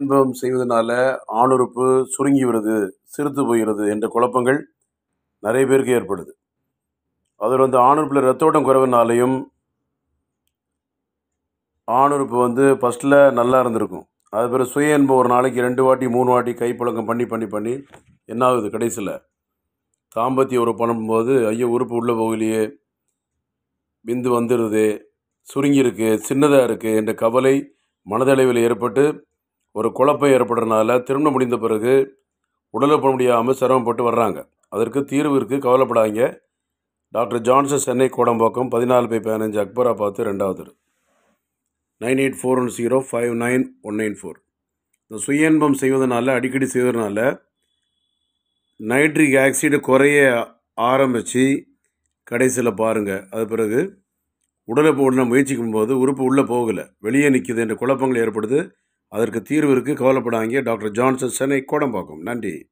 இன்பம் செய்வதனால ஆணுறுப்பு சுருங்கி விடுது சிறுத்து போகிறது என்ற குழப்பங்கள் நிறைய பேருக்கு ஏற்படுது. அதில் வந்து ஆணுறுப்பில் ரத்த ஓட்டம் குறைவுனாலையும் ஆணுறுப்பு வந்து ஃபஸ்ட்டில் நல்லா இருந்திருக்கும். அது பிறகு சுய இன்பம் ஒரு நாளைக்கு ரெண்டு வாட்டி மூணு வாட்டி கைப்பழக்கம் பண்ணி பண்ணி பண்ணி என்ன ஆகுது கடைசியில் தாம்பத்திய உறவு பண்ணும்போது ஐயோ உறுப்பு உள்ளே போகலையே விந்து வந்துடுது சுருங்கியிருக்கு சின்னதாக இருக்குது என்ற கவலை மனதளவில் ஏற்பட்டு ஒரு குழப்பம் ஏற்படுறதுனால திருமணம் முடிந்த பிறகு உடலை போக முடியாமல் சிரமப்பட்டு வர்றாங்க. அதற்கு தீர்வு இருக்குது கவலைப்படாதீங்க. டாக்டர் ஜான்சன் சென்னை கோடம்பாக்கம் பதினாலு பை பதினஞ்சு அக்பரா பார்த்து ரெண்டாவது nine eight four one zero five nine one nine four. இந்த சுய இன்பம் செய்வதனால அடிக்கடி செய்வதனால நைட்ரிக் ஆக்சைடு குறைய ஆரம்பித்து கடைசியில் பாருங்கள் அது பிறகு உடலை போடணும் முயற்சிக்கும் போது உறுப்பு உள்ளே போகலை. வெளியே நிற்கிது என்ற குழப்பங்கள் ஏற்படுது. அதற்கு தீர்வு இருக்குது கவலைப்படாங்க டாக்டர் ஜான்சன் சென்னை கோடம்பாக்கம். நன்றி.